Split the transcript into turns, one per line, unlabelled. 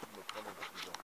どこに置くの?